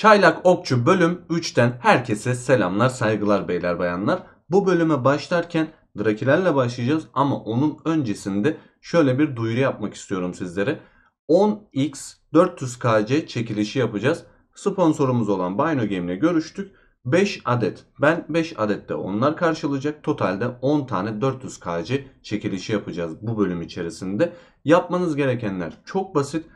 Çaylak Okçu bölüm 3'ten herkese selamlar, saygılar beyler bayanlar. Bu bölüme başlarken Drakilerle başlayacağız ama onun öncesinde şöyle bir duyuru yapmak istiyorum sizlere. 10x 400kc çekilişi yapacağız. Sponsorumuz olan Bino Game ile görüştük. 5 adet. Ben 5 adet de onlar karşılayacak. Totalde 10 tane 400kc çekilişi yapacağız bu bölüm içerisinde. Yapmanız gerekenler çok basit.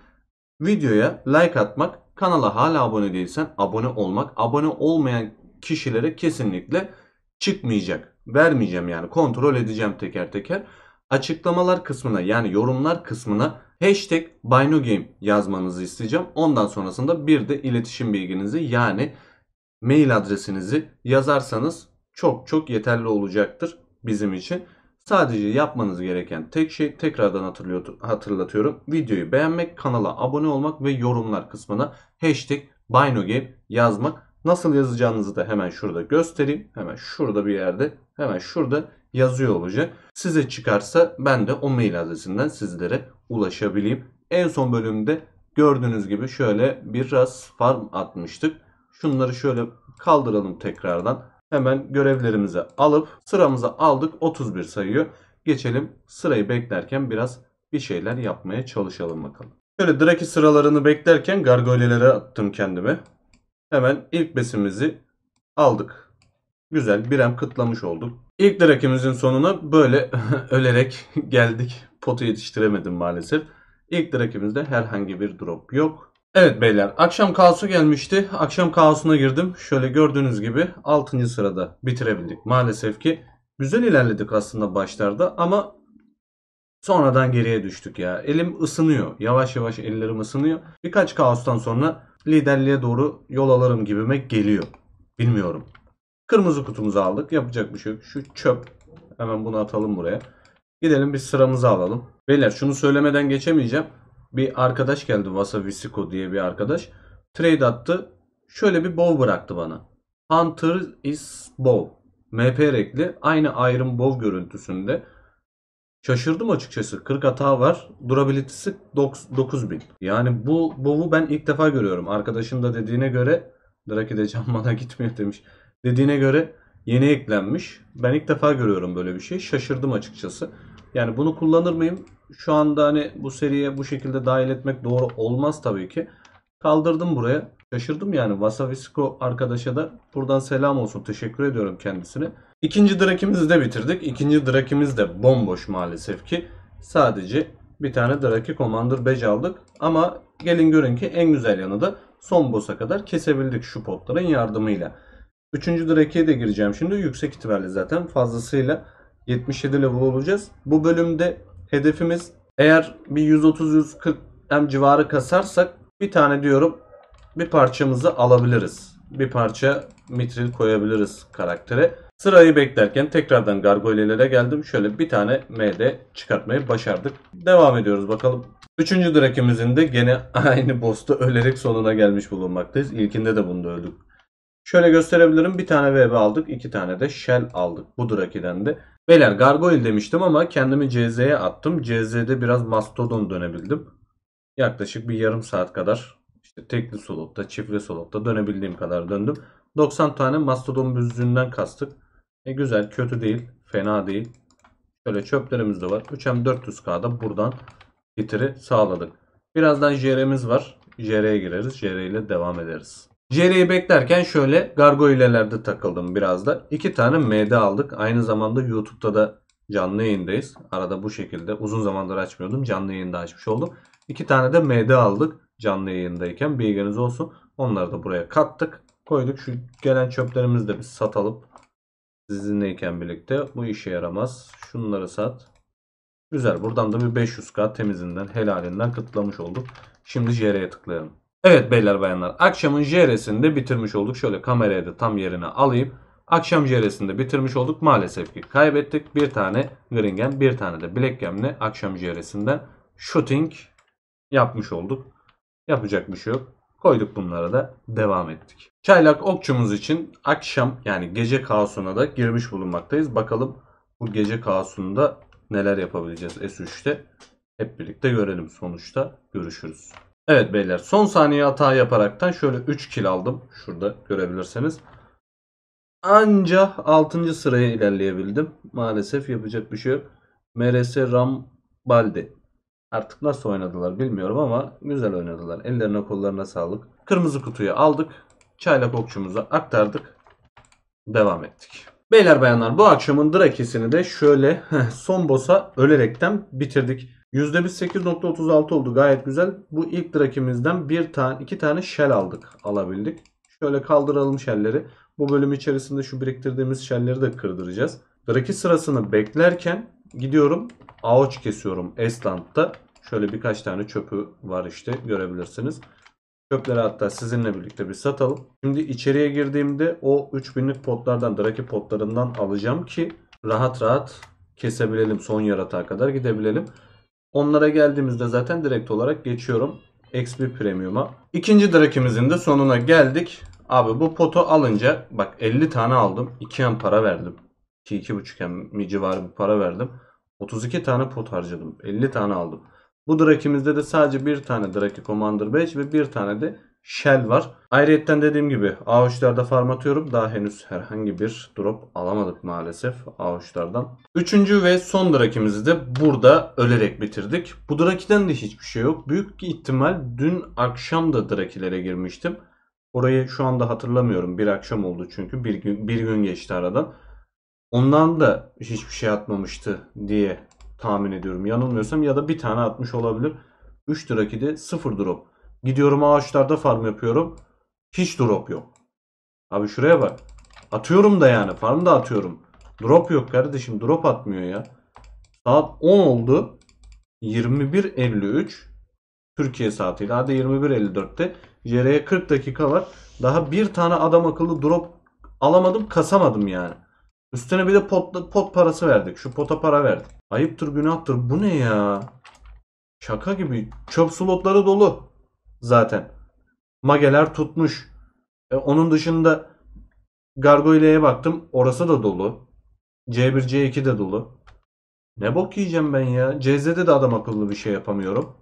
Videoya like atmak, kanala hala abone değilsen abone olmak, abone olmayan kişilere kesinlikle çıkmayacak. Vermeyeceğim yani kontrol edeceğim teker teker. Açıklamalar kısmına yani yorumlar kısmına hashtag BinoGame yazmanızı isteyeceğim. Ondan sonrasında bir de iletişim bilginizi yani mail adresinizi yazarsanız çok çok yeterli olacaktır bizim için. Sadece yapmanız gereken tek şey tekrardan hatırlatıyorum. Videoyu beğenmek, kanala abone olmak ve yorumlar kısmına hashtag BinoGame yazmak. Nasıl yazacağınızı da hemen şurada göstereyim. Hemen şurada bir yerde hemen şurada yazıyor olacak. Size çıkarsa ben de o mail adresinden sizlere ulaşabileyim. En son bölümde gördüğünüz gibi şöyle biraz farm atmıştık. Şunları şöyle kaldıralım tekrardan. Hemen görevlerimizi alıp sıramıza aldık 31 sayıyor. Geçelim sırayı beklerken biraz bir şeyler yapmaya çalışalım bakalım. Şöyle Draki sıralarını beklerken gargoylelere attım kendime. Hemen ilk besimizi aldık. Güzel bir em kıtlamış olduk. İlk Draki'mizin sonuna böyle ölerek geldik. Potu yetiştiremedim maalesef. İlk Draki'mizde herhangi bir drop yok. Evet beyler akşam kaosu gelmişti. Akşam kaosuna girdim. Şöyle gördüğünüz gibi 6. sırada bitirebildik. Maalesef ki güzel ilerledik aslında başlarda ama sonradan geriye düştük ya. Elim ısınıyor. Yavaş yavaş ellerim ısınıyor. Birkaç kaostan sonra liderliğe doğru yol alırım gibime geliyor. Bilmiyorum. Kırmızı kutumuzu aldık. Yapacak bir şey yok. Şu çöp. Hemen bunu atalım buraya. Gidelim bir sıramızı alalım. Beyler şunu söylemeden geçemeyeceğim bir arkadaş geldi Vasa Visiko diye bir arkadaş. Trade attı. Şöyle bir bow bıraktı bana. Hunter is bow. MP renkli. Aynı Iron Bow görüntüsünde. Şaşırdım açıkçası. 40 hata var. Durability'si 9000. Yani bu bow'u ben ilk defa görüyorum. Arkadaşın da dediğine göre Draki de can bana gitmiyor demiş. Dediğine göre yeni eklenmiş. Ben ilk defa görüyorum böyle bir şey. Şaşırdım açıkçası. Yani bunu kullanır mıyım? Şu anda hani bu seriye bu şekilde dahil etmek doğru olmaz tabii ki. Kaldırdım buraya. Şaşırdım yani. Wasavisko arkadaşa da buradan selam olsun. Teşekkür ediyorum kendisine. İkinci drakimizi de bitirdik. İkinci drakimiz de bomboş maalesef ki. Sadece bir tane Draki Commander Badge aldık. Ama gelin görün ki en güzel yanı da son boss'a kadar kesebildik şu potların yardımıyla. Üçüncü Draki'ye de gireceğim şimdi. Yüksek ihtimalle zaten fazlasıyla 77 level olacağız. Bu bölümde hedefimiz eğer bir 130-140 M civarı kasarsak bir tane diyorum bir parçamızı alabiliriz. Bir parça mitril koyabiliriz karaktere. Sırayı beklerken tekrardan gargoylelere geldim. Şöyle bir tane MD çıkartmayı başardık. Devam ediyoruz bakalım. Üçüncü drakimizin de gene aynı boss'ta ölerek sonuna gelmiş bulunmaktayız. İlkinde de bunda öldük. Şöyle gösterebilirim. Bir tane VB aldık. iki tane de Shell aldık. Bu Draki'den de. Beyler Gargoyle demiştim ama kendimi CZ'ye attım. CZ'de biraz Mastodon dönebildim. Yaklaşık bir yarım saat kadar işte tekli solotta, çiftli solotta dönebildiğim kadar döndüm. 90 tane Mastodon büzüğünden kastık. E güzel, kötü değil, fena değil. Şöyle çöplerimiz de var. 3M 400K'da buradan getiri sağladık. Birazdan JR'miz var. JR'ye gireriz. JR ile devam ederiz. Jerry'i beklerken şöyle gargoylelerde takıldım biraz da. İki tane MD aldık. Aynı zamanda YouTube'da da canlı yayındayız. Arada bu şekilde uzun zamandır açmıyordum. Canlı yayında açmış oldum. İki tane de MD aldık canlı yayındayken. Bilginiz olsun. Onları da buraya kattık. Koyduk. Şu gelen çöplerimizi de bir satalım. Sizinleyken birlikte. Bu işe yaramaz. Şunları sat. Güzel. Buradan da bir 500k temizinden helalinden kıtlamış olduk. Şimdi JR'ye tıklayalım. Evet beyler bayanlar akşamın JR'sini de bitirmiş olduk. Şöyle kamerayı da tam yerine alayım. Akşam JR'sini bitirmiş olduk. Maalesef ki kaybettik. Bir tane Gringen bir tane de Black Gem'le akşam JR'sinden shooting yapmış olduk. Yapacak bir şey yok. Koyduk bunlara da devam ettik. Çaylak okçumuz için akşam yani gece kaosuna da girmiş bulunmaktayız. Bakalım bu gece kaosunda neler yapabileceğiz S3'te. Hep birlikte görelim sonuçta. Görüşürüz. Evet beyler son saniye hata yaparaktan şöyle 3 kill aldım. Şurada görebilirsiniz. Anca 6. sıraya ilerleyebildim. Maalesef yapacak bir şey yok. MRS Rambaldi. Artık nasıl oynadılar bilmiyorum ama güzel oynadılar. Ellerine kollarına sağlık. Kırmızı kutuyu aldık. Çaylak okçumuza aktardık. Devam ettik. Beyler bayanlar bu akşamın drakesini de şöyle son boss'a ölerekten bitirdik. %8.36 oldu gayet güzel. Bu ilk drakimizden bir tane iki tane shell aldık alabildik. Şöyle kaldıralım shellleri. Bu bölüm içerisinde şu biriktirdiğimiz shellleri de kırdıracağız. Draki sırasını beklerken gidiyorum ağaç kesiyorum Estland'da. Şöyle birkaç tane çöpü var işte görebilirsiniz. Çöpleri hatta sizinle birlikte bir satalım. Şimdi içeriye girdiğimde o 3000'lik potlardan, Draki potlarından alacağım ki rahat rahat kesebilelim. Son yaratığa kadar gidebilelim. Onlara geldiğimizde zaten direkt olarak geçiyorum. XP Premium'a. İkinci Draki'mizin de sonuna geldik. Abi bu potu alınca bak 50 tane aldım. 2 yan para verdim. 2 2,5 mi civarı bir para verdim. 32 tane pot harcadım. 50 tane aldım. Bu Draki'mizde de sadece bir tane Draki Commander Badge ve bir tane de Shell var. Ayrıyetten dediğim gibi ağaçlarda farm atıyorum. Daha henüz herhangi bir drop alamadık maalesef ağaçlardan. Üçüncü ve son Draki'mizi de burada ölerek bitirdik. Bu Draki'den de hiçbir şey yok. Büyük ihtimal dün akşam da Draki'lere girmiştim. Orayı şu anda hatırlamıyorum. Bir akşam oldu çünkü. Bir gün, bir gün geçti aradan. Ondan da hiçbir şey atmamıştı diye tahmin ediyorum. Yanılmıyorsam ya da bir tane atmış olabilir. 3 Draki'de 0 drop. Gidiyorum ağaçlarda farm yapıyorum. Hiç drop yok. Abi şuraya bak. Atıyorum da yani. Farm da atıyorum. Drop yok kardeşim. Drop atmıyor ya. Saat 10 oldu. 21.53 Türkiye saatiyle. Hadi 21.54'te. JR'ye 40 dakika var. Daha bir tane adam akıllı drop alamadım. Kasamadım yani. Üstüne bir de pot, pot parası verdik. Şu pota para verdik. Ayıptır günahtır. Bu ne ya? Şaka gibi. Çöp slotları dolu. Zaten. Mageler tutmuş. E, onun dışında Gargoyle'ye baktım. Orası da dolu. C1, C2 de dolu. Ne bok yiyeceğim ben ya. CZ'de de adam akıllı bir şey yapamıyorum.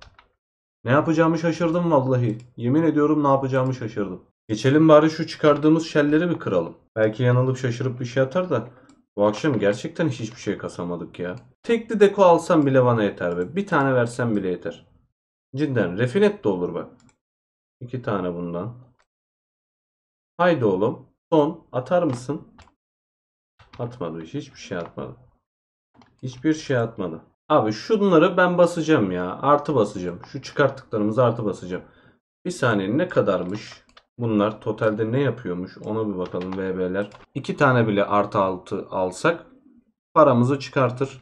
Ne yapacağımı şaşırdım vallahi. Yemin ediyorum ne yapacağımı şaşırdım. Geçelim bari şu çıkardığımız şelleri bir kıralım. Belki yanılıp şaşırıp bir şey atar da. Bu akşam gerçekten hiçbir şey kasamadık ya. Tekli deko alsam bile bana yeter be. Bir tane versem bile yeter. Cidden refinet de olur bak. İki tane bundan. Haydi oğlum. Son. Atar mısın? Atmadı. Hiçbir şey atmadı. Hiçbir şey atmadı. Abi şunları ben basacağım ya. Artı basacağım. Şu çıkarttıklarımızı artı basacağım. Bir saniye ne kadarmış? Bunlar totalde ne yapıyormuş? Ona bir bakalım VB'ler. İki tane bile artı altı alsak paramızı çıkartır.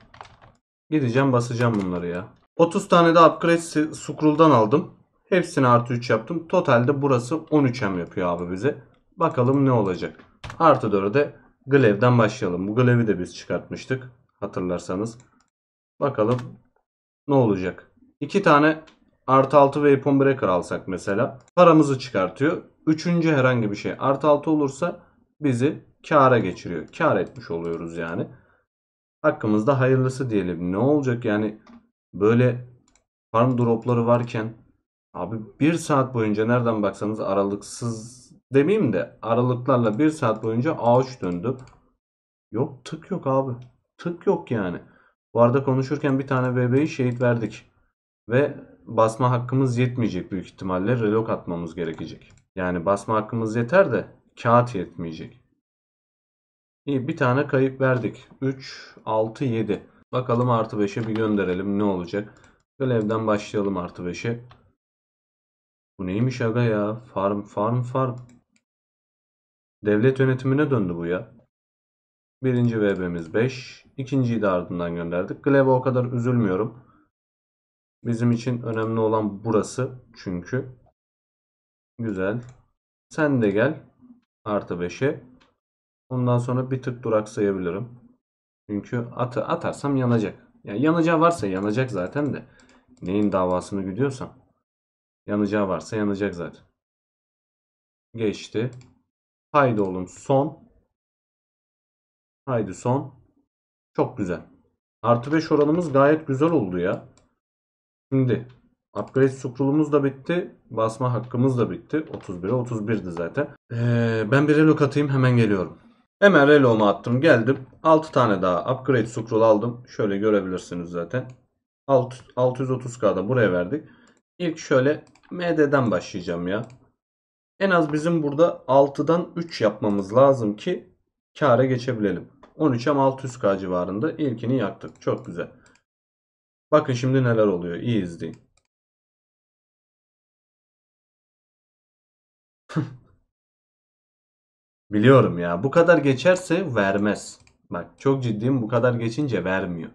Gideceğim basacağım bunları ya. 30 tane de upgrade scroll'dan aldım. Hepsini artı 3 yaptım. Totalde burası 13M yapıyor abi bize. Bakalım ne olacak. Artı 4'e Glaive'den başlayalım. Bu Glaive'i de biz çıkartmıştık. Hatırlarsanız. Bakalım ne olacak. 2 tane artı 6 Weapon Breaker alsak mesela. Paramızı çıkartıyor. Üçüncü herhangi bir şey artı 6 olursa bizi kâra geçiriyor. Kâr etmiş oluyoruz yani. Hakkımızda hayırlısı diyelim. Ne olacak yani böyle farm dropları varken abi bir saat boyunca nereden baksanız aralıksız demeyeyim de aralıklarla bir saat boyunca ağaç döndü. Yok tık yok abi. Tık yok yani. Bu arada konuşurken bir tane bebeği şehit verdik. Ve basma hakkımız yetmeyecek büyük ihtimalle. Relok atmamız gerekecek. Yani basma hakkımız yeter de kağıt yetmeyecek. İyi bir tane kayıp verdik. 3, 6, 7. Bakalım artı 5'e bir gönderelim ne olacak. Görevden başlayalım artı 5'e. Bu neymiş aga ya? Farm farm farm. Devlet yönetimine döndü bu ya. Birinci VB'miz 5. İkinciyi de ardından gönderdik. Glaive'e o kadar üzülmüyorum. Bizim için önemli olan burası çünkü. Güzel. Sen de gel. Artı 5'e. Ondan sonra bir tık duraksayabilirim. Çünkü atı atarsam yanacak. Yani yanacağı varsa yanacak zaten de. Neyin davasını gidiyorsam. Yanacağı varsa yanacak zaten. Geçti. Haydi oğlum son. Haydi son. Çok güzel. Artı 5 oranımız gayet güzel oldu ya. Şimdi Upgrade scroll'umuz da bitti. Basma hakkımız da bitti. 31'e 31'di zaten. Ee, ben bir relok atayım hemen geliyorum. Hemen reloğumu attım geldim. 6 tane daha upgrade scroll aldım. Şöyle görebilirsiniz zaten. Alt- 630k'da buraya verdik. İlk şöyle MD'den başlayacağım ya. En az bizim burada 6'dan 3 yapmamız lazım ki kâra geçebilelim. 13'e 600k civarında ilkini yaktık. Çok güzel. Bakın şimdi neler oluyor. İyi izleyin. Biliyorum ya. Bu kadar geçerse vermez. Bak çok ciddiyim. Bu kadar geçince vermiyor.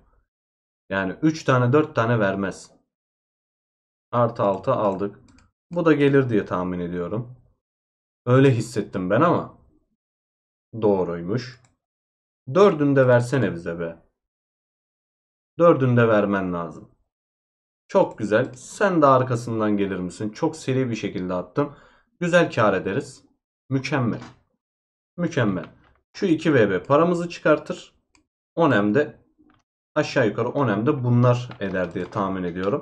Yani 3 tane 4 tane vermez. Artı 6 aldık. Bu da gelir diye tahmin ediyorum. Öyle hissettim ben ama. Doğruymuş. Dördünü de versene bize be. Dördünü de vermen lazım. Çok güzel. Sen de arkasından gelir misin? Çok seri bir şekilde attım. Güzel kar ederiz. Mükemmel. Mükemmel. Şu 2 VB paramızı çıkartır. 10 de aşağı yukarı 10 de bunlar eder diye tahmin ediyorum.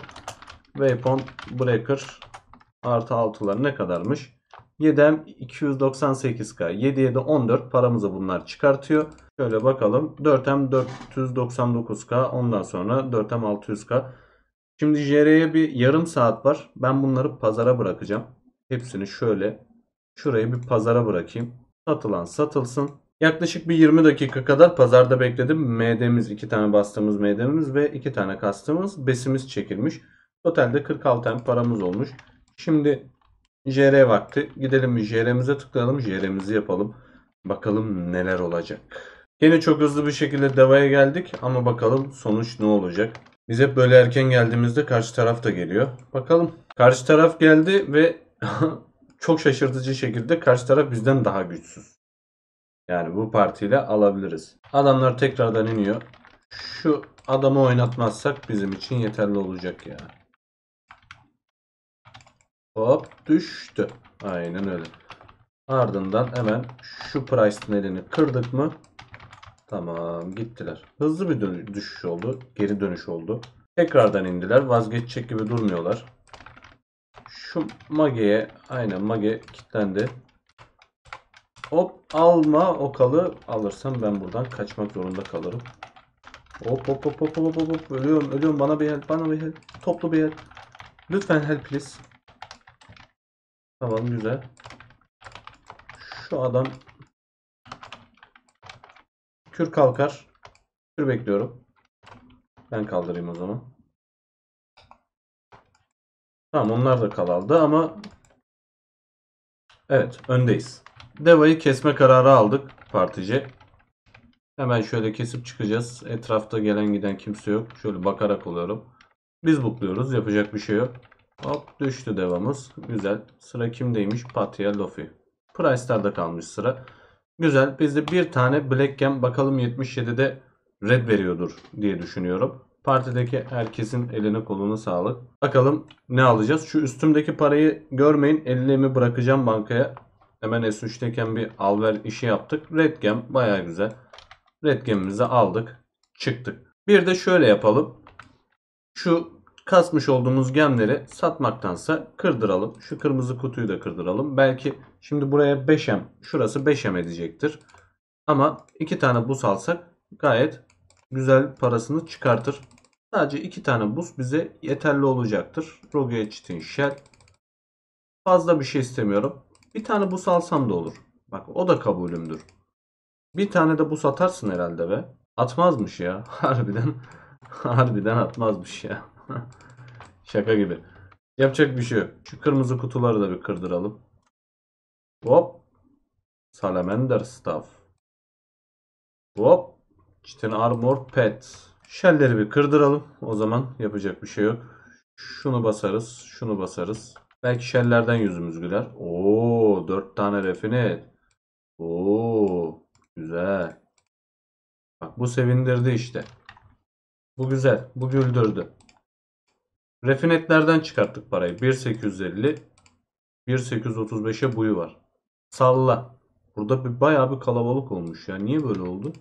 Weapon Breaker artı 6'lar ne kadarmış? 7M 298K. 7 7 14 paramızı bunlar çıkartıyor. Şöyle bakalım. 4M 499K. Ondan sonra 4M 600K. Şimdi JR'ye bir yarım saat var. Ben bunları pazara bırakacağım. Hepsini şöyle şurayı bir pazara bırakayım. Satılan satılsın. Yaklaşık bir 20 dakika kadar pazarda bekledim. MD'miz, iki tane bastığımız MD'miz ve iki tane kastığımız besimiz çekilmiş. Totalde 46 tane paramız olmuş. Şimdi JR vakti. Gidelim JR'mize tıklayalım. JR'mizi yapalım. Bakalım neler olacak. Yine çok hızlı bir şekilde devaya geldik ama bakalım sonuç ne olacak. Biz hep böyle erken geldiğimizde karşı taraf da geliyor. Bakalım. Karşı taraf geldi ve çok şaşırtıcı şekilde karşı taraf bizden daha güçsüz. Yani bu partiyle alabiliriz. Adamlar tekrardan iniyor. Şu adamı oynatmazsak bizim için yeterli olacak ya. Hop düştü. Aynen öyle. Ardından hemen şu price elini kırdık mı? Tamam gittiler. Hızlı bir dönüş, düşüş oldu. Geri dönüş oldu. Tekrardan indiler. Vazgeçecek gibi durmuyorlar. Şu Mage'ye aynen Mage kilitlendi. Hop alma o kalı alırsam ben buradan kaçmak zorunda kalırım. Hop hop hop hop hop hop hop ölüyorum ölüyorum bana bir help bana bir help toplu bir help. Lütfen help please. Tamam güzel. Şu adam kür kalkar. Kür bekliyorum. Ben kaldırayım o zaman. Tamam onlar da kalaldı ama evet öndeyiz. Deva'yı kesme kararı aldık partici. Hemen şöyle kesip çıkacağız. Etrafta gelen giden kimse yok. Şöyle bakarak oluyorum. Biz bukluyoruz. Yapacak bir şey yok. Hop düştü devamız. Güzel. Sıra kimdeymiş? Patya Lofi. Price'larda kalmış sıra. Güzel. Bizde bir tane Black Gem bakalım 77'de red veriyordur diye düşünüyorum. Partideki herkesin eline koluna sağlık. Bakalım ne alacağız? Şu üstümdeki parayı görmeyin. 50'mi bırakacağım bankaya. Hemen S3'teyken bir al ver işi yaptık. Red Gem baya güzel. Red Gem'imizi aldık. Çıktık. Bir de şöyle yapalım. Şu kasmış olduğumuz gemleri satmaktansa kırdıralım. Şu kırmızı kutuyu da kırdıralım. Belki şimdi buraya 5M, şurası 5M edecektir. Ama iki tane buz alsak gayet güzel parasını çıkartır. Sadece iki tane buz bize yeterli olacaktır. Rogue Cheat'in Shell. Fazla bir şey istemiyorum. Bir tane buz alsam da olur. Bak o da kabulümdür. Bir tane de buz atarsın herhalde be. Atmazmış ya. Harbiden. Harbiden atmazmış ya. Şaka gibi. Yapacak bir şey yok. Şu kırmızı kutuları da bir kırdıralım. Hop. Salamander Staff. Hop. Chitin Armor Pet. Shell'leri bir kırdıralım. O zaman yapacak bir şey yok. Şunu basarız. Şunu basarız. Belki shell'lerden yüzümüz güler. Oo, 4 tane refinet. Oo, güzel. Bak bu sevindirdi işte. Bu güzel. Bu güldürdü. Refinetlerden çıkarttık parayı. 1850 1835'e buyu var. Salla. Burada bir bayağı bir kalabalık olmuş ya. Niye böyle oldu?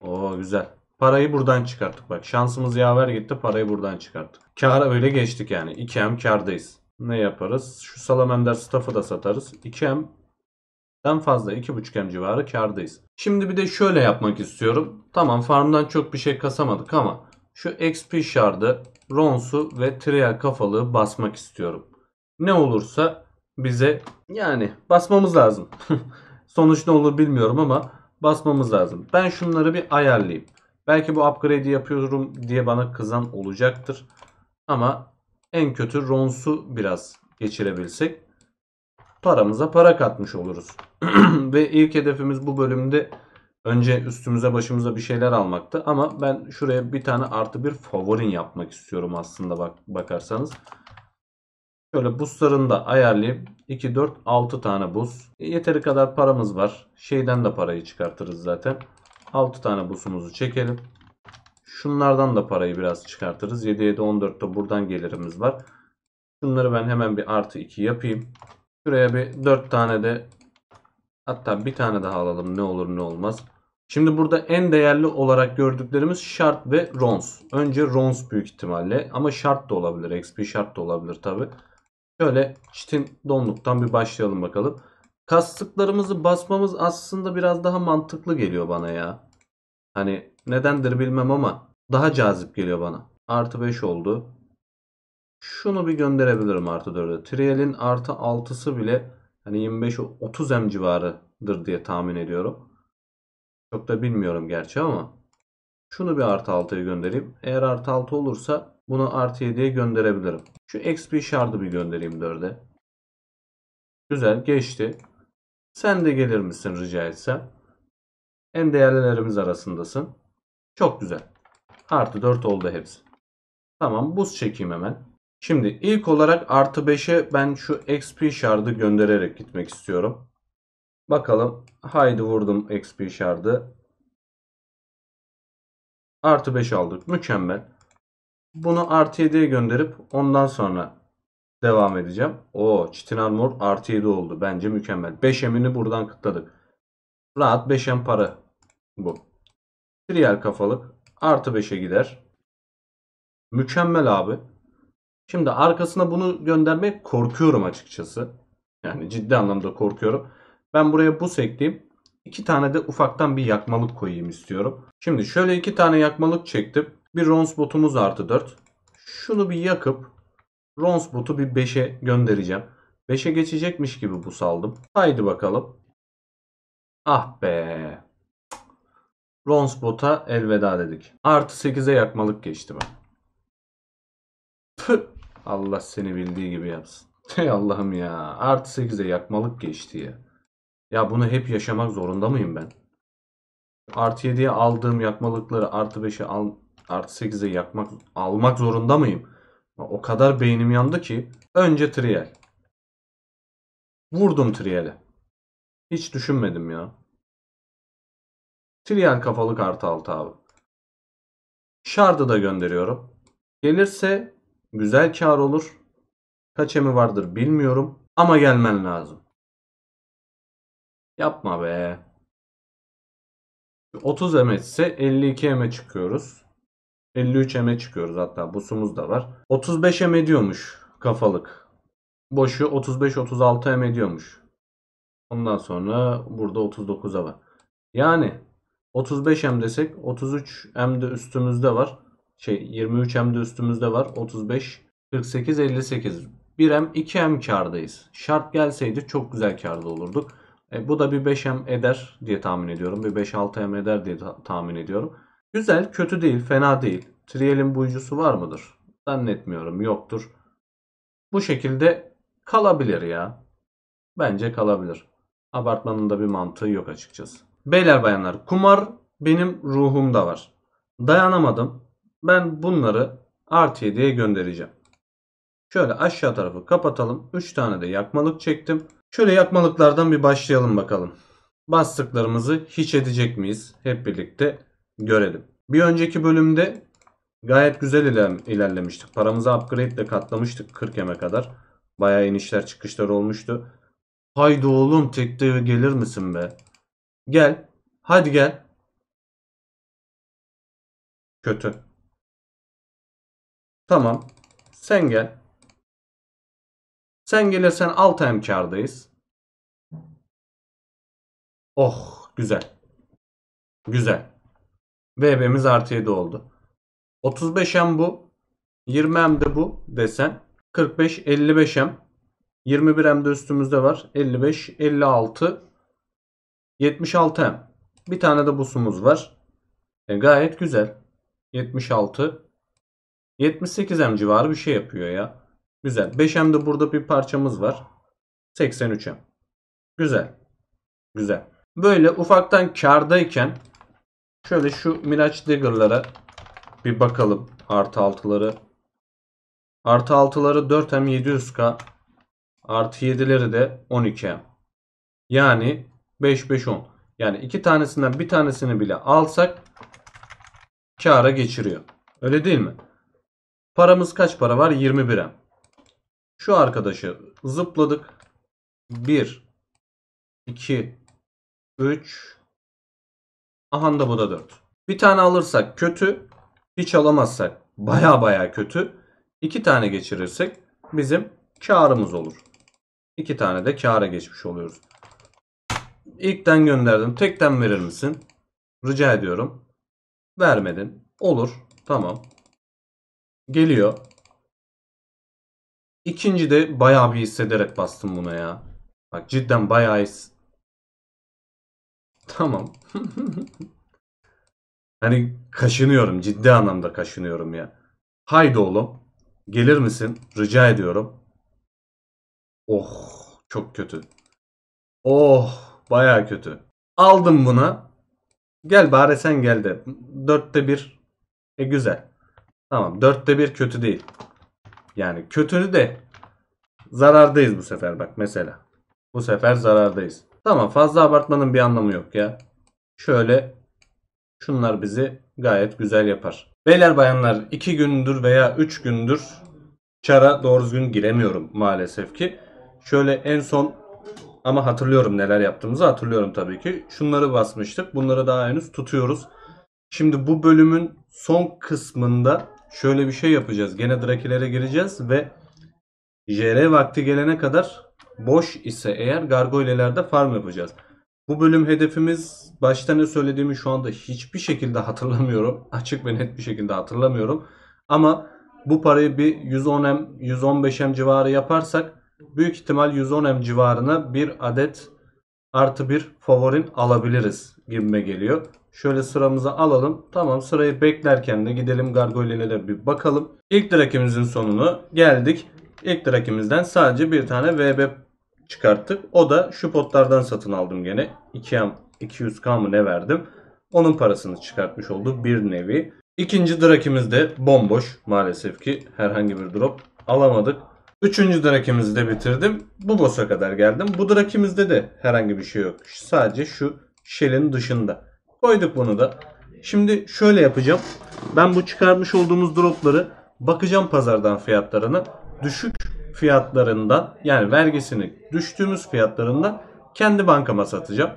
Oo güzel. Parayı buradan çıkarttık. Bak şansımız yaver gitti. Parayı buradan çıkarttık. Kâra öyle geçtik yani. 2M kârdayız. Ne yaparız? Şu Salamander staff'ı da satarız. 2M'den fazla 2.5M civarı kârdayız. Şimdi bir de şöyle yapmak istiyorum. Tamam farmdan çok bir şey kasamadık ama şu XP şardı, Rons'u ve Trial kafalığı basmak istiyorum. Ne olursa bize yani basmamız lazım. Sonuç ne olur bilmiyorum ama basmamız lazım. Ben şunları bir ayarlayayım. Belki bu upgrade'i yapıyorum diye bana kızan olacaktır. Ama en kötü Rons'u biraz geçirebilsek paramıza para katmış oluruz. Ve ilk hedefimiz bu bölümde önce üstümüze başımıza bir şeyler almaktı. Ama ben şuraya bir tane artı bir favorin yapmak istiyorum aslında bak bakarsanız. Şöyle boostlarını da ayarlayıp 2, 4, 6 tane buz. E, yeteri kadar paramız var. Şeyden de parayı çıkartırız zaten. 6 tane busumuzu çekelim. Şunlardan da parayı biraz çıkartırız. 7, 7, 14 de buradan gelirimiz var. Şunları ben hemen bir artı 2 yapayım. Şuraya bir 4 tane de hatta bir tane daha alalım ne olur ne olmaz. Şimdi burada en değerli olarak gördüklerimiz şart ve rons. Önce rons büyük ihtimalle ama şart da olabilir. XP şart da olabilir tabi. Şöyle çitin donluktan bir başlayalım bakalım. Kastıklarımızı basmamız aslında biraz daha mantıklı geliyor bana ya. Hani nedendir bilmem ama daha cazip geliyor bana. Artı 5 oldu. Şunu bir gönderebilirim artı 4'e. Trial'in artı 6'sı bile hani 25-30 M civarıdır diye tahmin ediyorum. Çok da bilmiyorum gerçi ama. Şunu bir artı 6'ya göndereyim. Eğer artı 6 olursa bunu artı 7'ye gönderebilirim. Şu XP şardı bir göndereyim 4'e. Güzel geçti. Sen de gelir misin rica etsem? En değerlilerimiz arasındasın. Çok güzel. Artı 4 oldu hepsi. Tamam buz çekeyim hemen. Şimdi ilk olarak artı 5'e ben şu XP şardı göndererek gitmek istiyorum. Bakalım. Haydi vurdum XP şardı. Artı 5 aldık. Mükemmel. Bunu artı 7'ye gönderip ondan sonra devam edeceğim. O çitin armor artı 7 oldu. Bence mükemmel. 5 emini buradan kıtladık. Rahat 5 em para bu. Trial kafalık artı 5'e gider. Mükemmel abi. Şimdi arkasına bunu göndermek korkuyorum açıkçası. Yani ciddi anlamda korkuyorum. Ben buraya bus ekleyeyim. İki tane de ufaktan bir yakmalık koyayım istiyorum. Şimdi şöyle iki tane yakmalık çektim. Bir Rons botumuz artı 4. Şunu bir yakıp Rons botu bir 5'e göndereceğim. 5'e geçecekmiş gibi bu saldım. Haydi bakalım. Ah be. Rons bota elveda dedik. Artı 8'e yakmalık geçti ben. Püh. Allah seni bildiği gibi yapsın. Hey Allah'ım ya. Artı 8'e yakmalık geçti ya. Ya bunu hep yaşamak zorunda mıyım ben? Artı 7'ye aldığım yakmalıkları artı 5'e al, artı 8'e yakmak almak zorunda mıyım? O kadar beynim yandı ki önce trial. Vurdum trial'e. Hiç düşünmedim ya. Trial kafalık artı 6 abi. Shard'ı da gönderiyorum. Gelirse güzel kar olur. Kaç emi vardır bilmiyorum. Ama gelmen lazım. Yapma be. 30 eme ise 52 eme çıkıyoruz. 53 eme çıkıyoruz hatta busumuz da var. 35 em ediyormuş kafalık. Boşu 35-36 em ediyormuş. Ondan sonra burada 39'a var. Yani 35 em desek 33 em de üstümüzde var. Şey 23 em de üstümüzde var. 35 48 58 1 em 2 em kardayız. Şart gelseydi çok güzel karda olurduk. E, bu da bir 5M eder diye tahmin ediyorum. Bir 5-6M eder diye ta- tahmin ediyorum. Güzel, kötü değil, fena değil. Trial'in buyucusu var mıdır? Zannetmiyorum, yoktur. Bu şekilde kalabilir ya. Bence kalabilir. Abartmanın da bir mantığı yok açıkçası. Beyler bayanlar, kumar benim ruhumda var. Dayanamadım. Ben bunları artı 7'ye göndereceğim. Şöyle aşağı tarafı kapatalım. 3 tane de yakmalık çektim. Şöyle yakmalıklardan bir başlayalım bakalım. Bastıklarımızı hiç edecek miyiz? Hep birlikte görelim. Bir önceki bölümde gayet güzel iler- ilerlemiştik. Paramızı upgrade ile katlamıştık 40 eme kadar. Bayağı inişler çıkışlar olmuştu. Haydi oğlum tek de gelir misin be? Gel. Hadi gel. Kötü. Tamam. Sen gel. Sen gelirsen 6 hem kardayız. Oh güzel. Güzel. VB'miz artı 7 oldu. 35 hem bu. 20 hem de bu desen. 45 55 hem. 21 hem de üstümüzde var. 55 56 76 hem. Bir tane de busumuz var. E, gayet güzel. 76 78 hem civarı bir şey yapıyor ya. Güzel. 5 hem de burada bir parçamız var. 83 hem. Güzel. Güzel. Böyle ufaktan kardayken şöyle şu Miraç Dagger'lara bir bakalım. Artı altıları. Artı altıları 4 hem 700k. Artı 7'leri de 12 hem. Yani 5 5 10. Yani iki tanesinden bir tanesini bile alsak kâra geçiriyor. Öyle değil mi? Paramız kaç para var? 21 hem. Şu arkadaşı zıpladık. 1 2 3 Aha da bu da 4. Bir tane alırsak kötü. Hiç alamazsak baya baya kötü. İki tane geçirirsek bizim karımız olur. İki tane de kâra geçmiş oluyoruz. İlkten gönderdim. Tekten verir misin? Rica ediyorum. Vermedin. Olur. Tamam. Geliyor. İkinci de bayağı bir hissederek bastım buna ya. Bak cidden bayağı his... Tamam. hani kaşınıyorum. Ciddi anlamda kaşınıyorum ya. Haydi oğlum. Gelir misin? Rica ediyorum. Oh. Çok kötü. Oh. Bayağı kötü. Aldım buna. Gel bari sen gel de. Dörtte bir. E güzel. Tamam. Dörtte bir kötü değil. Yani kötü de zarardayız bu sefer bak mesela. Bu sefer zarardayız. Tamam fazla abartmanın bir anlamı yok ya. Şöyle şunlar bizi gayet güzel yapar. Beyler bayanlar 2 gündür veya 3 gündür çara doğru düzgün giremiyorum maalesef ki. Şöyle en son ama hatırlıyorum neler yaptığımızı hatırlıyorum tabii ki. Şunları basmıştık. Bunları daha henüz tutuyoruz. Şimdi bu bölümün son kısmında şöyle bir şey yapacağız. Gene Drakilere gireceğiz ve JR vakti gelene kadar boş ise eğer gargoylelerde farm yapacağız. Bu bölüm hedefimiz başta ne söylediğimi şu anda hiçbir şekilde hatırlamıyorum. Açık ve net bir şekilde hatırlamıyorum. Ama bu parayı bir 110M 115M civarı yaparsak büyük ihtimal 110M civarına bir adet artı bir favorin alabiliriz gibime geliyor. Şöyle sıramızı alalım. Tamam sırayı beklerken de gidelim gargoylelere bir bakalım. İlk drakimizin sonunu geldik. İlk drakimizden sadece bir tane VB çıkarttık. O da şu potlardan satın aldım gene. 2M 200k mı ne verdim. Onun parasını çıkartmış oldu bir nevi. İkinci drakimiz de bomboş maalesef ki herhangi bir drop alamadık. Üçüncü drakimizi de bitirdim. Bu boss'a kadar geldim. Bu drakimizde de herhangi bir şey yok. Sadece şu shell'in dışında. Koyduk bunu da. Şimdi şöyle yapacağım. Ben bu çıkarmış olduğumuz dropları bakacağım pazardan fiyatlarına. Düşük fiyatlarından yani vergisini düştüğümüz fiyatlarından kendi bankama satacağım.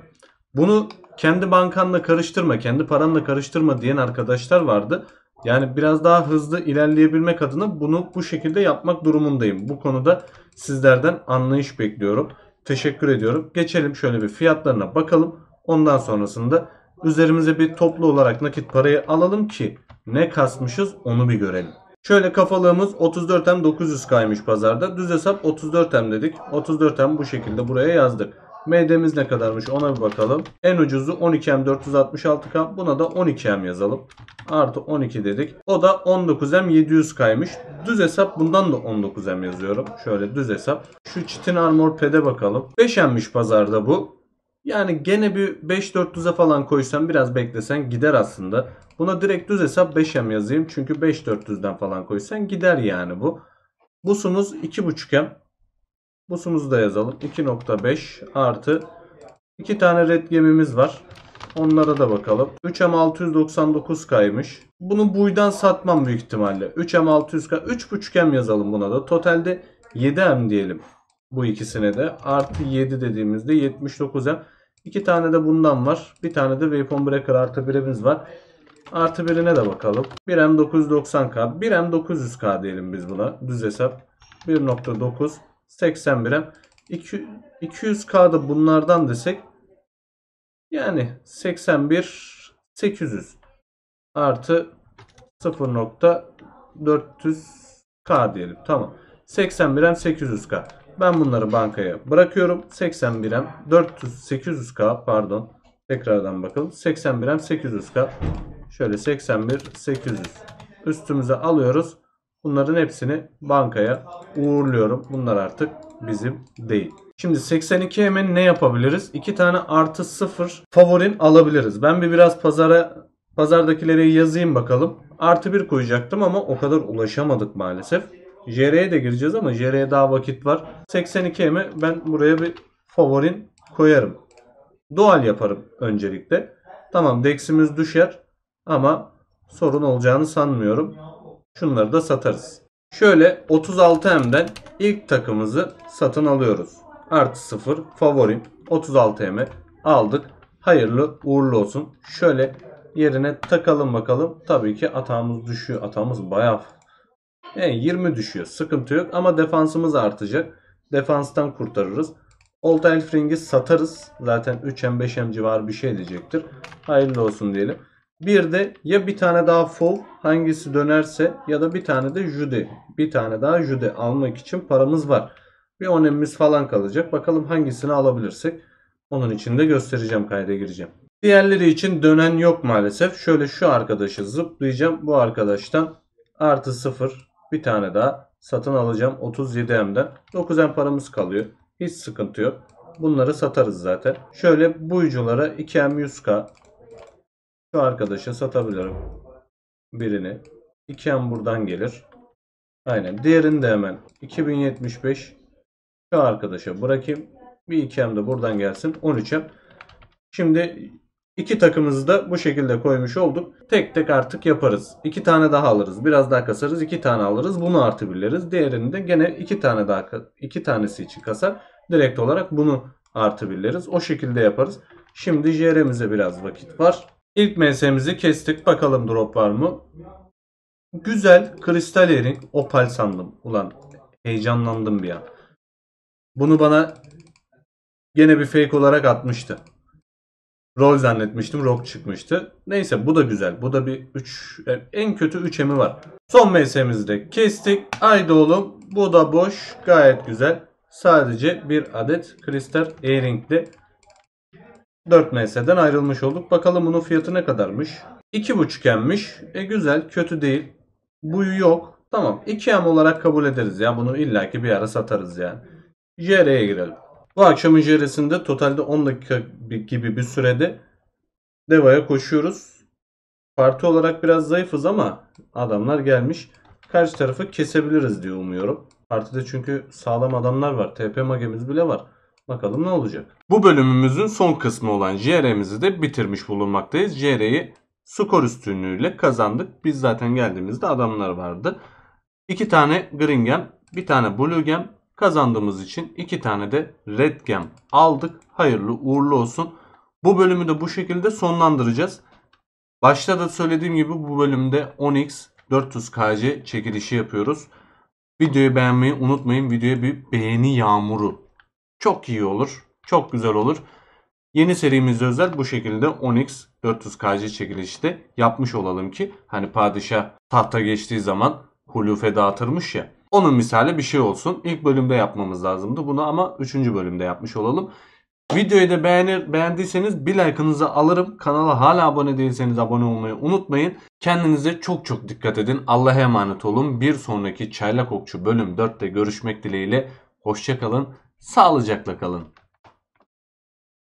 Bunu kendi bankanla karıştırma, kendi paranla karıştırma diyen arkadaşlar vardı. Yani biraz daha hızlı ilerleyebilmek adına bunu bu şekilde yapmak durumundayım. Bu konuda sizlerden anlayış bekliyorum. Teşekkür ediyorum. Geçelim şöyle bir fiyatlarına bakalım. Ondan sonrasında üzerimize bir toplu olarak nakit parayı alalım ki ne kasmışız onu bir görelim. Şöyle kafalığımız 34M 900K'ymış pazarda. Düz hesap 34M dedik. 34M bu şekilde buraya yazdık. MD'miz ne kadarmış ona bir bakalım. En ucuzu 12M 466K. Buna da 12M yazalım. Artı 12 dedik. O da 19M 700K'ymış. Düz hesap bundan da 19M yazıyorum. Şöyle düz hesap. Şu Chitin Armor Pad'e bakalım. 5M'miş pazarda bu. Yani gene bir 5400'e falan koysam biraz beklesen gider aslında. Buna direkt düz hesap 5M yazayım. Çünkü 5400'den falan koysan gider yani bu. Busumuz 2.5M. Busumuzu da yazalım. 2.5 artı 2 tane red gemimiz var. Onlara da bakalım. 3M 699K'ymış. Bunu buydan satmam büyük ihtimalle. 3M 600K. 3.5M yazalım buna da. Totalde 7M diyelim. Bu ikisine de. Artı 7 dediğimizde 79M. İki tane de bundan var. Bir tane de Weapon Breaker artı birimiz var. Artı birine de bakalım. 1M 990K. 1M 900K diyelim biz buna. Düz hesap. 1.9 81M. 200K da bunlardan desek yani 81 800 artı 0.400K diyelim. Tamam. 81M 800K. Ben bunları bankaya bırakıyorum. 81M 400 800K pardon. Tekrardan bakalım. 81M 800K. Şöyle 81 800 üstümüze alıyoruz. Bunların hepsini bankaya uğurluyorum. Bunlar artık bizim değil. Şimdi 82 hemen ne yapabiliriz? 2 tane artı 0 favorin alabiliriz. Ben bir biraz pazara pazardakileri yazayım bakalım. Artı 1 koyacaktım ama o kadar ulaşamadık maalesef. JR'ye de gireceğiz ama JR'ye daha vakit var. 82 mi ben buraya bir favorin koyarım. Dual yaparım öncelikle. Tamam Dex'imiz düşer ama sorun olacağını sanmıyorum. Şunları da satarız. Şöyle 36M'den ilk takımızı satın alıyoruz. Artı 0 favorim 36M'e aldık. Hayırlı uğurlu olsun. Şöyle yerine takalım bakalım. Tabii ki atağımız düşüyor. Atağımız bayağı yani 20 düşüyor. Sıkıntı yok ama defansımız artacak. Defanstan kurtarırız. Old Elfring'i satarız. Zaten 3M 5M civarı bir şey edecektir. Hayırlı olsun diyelim. Bir de ya bir tane daha Fov hangisi dönerse ya da bir tane de Jude. Bir tane daha Jude almak için paramız var. Bir önemimiz falan kalacak. Bakalım hangisini alabilirsek. Onun için de göstereceğim kayda gireceğim. Diğerleri için dönen yok maalesef. Şöyle şu arkadaşı zıplayacağım. Bu arkadaştan artı 0 bir tane daha satın alacağım 37M'den. 9M paramız kalıyor. Hiç sıkıntı yok. Bunları satarız zaten. Şöyle buyuculara 2M 100K şu arkadaşa satabilirim. Birini. 2M buradan gelir. Aynen. Diğerini de hemen 2075 şu arkadaşa bırakayım. Bir 2M de buradan gelsin. 13M. Şimdi İki takımızı da bu şekilde koymuş olduk. Tek tek artık yaparız. İki tane daha alırız. Biraz daha kasarız. iki tane alırız. Bunu artı. Diğerini de gene iki tane daha iki tanesi için kasar. Direkt olarak bunu artı. O şekilde yaparız. Şimdi JR'mize biraz vakit var. İlk MS'mizi kestik. Bakalım drop var mı? Güzel. Kristal erik. Opal sandım. Ulan heyecanlandım bir an. Bunu bana gene bir fake olarak atmıştı. Rol zannetmiştim. Rock çıkmıştı. Neyse bu da güzel. Bu da bir 3 e, en kötü 3 emi var. Son MS'mizi de kestik. Haydi oğlum. Bu da boş. Gayet güzel. Sadece bir adet kristal earring'li 4 MS'den ayrılmış olduk. Bakalım bunun fiyatı ne kadarmış? 2.5 emmiş. E güzel. Kötü değil. Buyu yok. Tamam. 2 em olarak kabul ederiz ya. Bunu illaki bir ara satarız yani. JR'ye girelim. Bu akşamın jeresinde totalde 10 dakika gibi bir sürede Deva'ya koşuyoruz. Parti olarak biraz zayıfız ama adamlar gelmiş. Karşı tarafı kesebiliriz diye umuyorum. Partide çünkü sağlam adamlar var. TP magemiz bile var. Bakalım ne olacak. Bu bölümümüzün son kısmı olan JR'mizi de bitirmiş bulunmaktayız. JR'yi skor üstünlüğüyle kazandık. Biz zaten geldiğimizde adamlar vardı. İki tane Green Gem, bir tane Blue Gem, kazandığımız için iki tane de Red Gem aldık. Hayırlı uğurlu olsun. Bu bölümü de bu şekilde sonlandıracağız. Başta da söylediğim gibi bu bölümde 10x 400kc çekilişi yapıyoruz. Videoyu beğenmeyi unutmayın. Videoya bir beğeni yağmuru. Çok iyi olur. Çok güzel olur. Yeni serimizde özel bu şekilde 10x 400kc çekilişi de yapmış olalım ki hani padişah tahta geçtiği zaman hulufe dağıtırmış ya. Onun misali bir şey olsun. İlk bölümde yapmamız lazımdı. Bunu ama 3. bölümde yapmış olalım. Videoyu da beğenir, beğendiyseniz bir like'ınızı alırım. Kanala hala abone değilseniz abone olmayı unutmayın. Kendinize çok çok dikkat edin. Allah'a emanet olun. Bir sonraki Çaylak Okçu bölüm 4'te görüşmek dileğiyle. Hoşçakalın. Sağlıcakla kalın.